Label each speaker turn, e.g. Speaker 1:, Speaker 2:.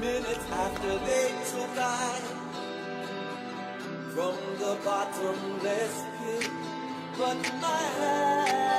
Speaker 1: minutes after they took I from the bottomless pit, but my head.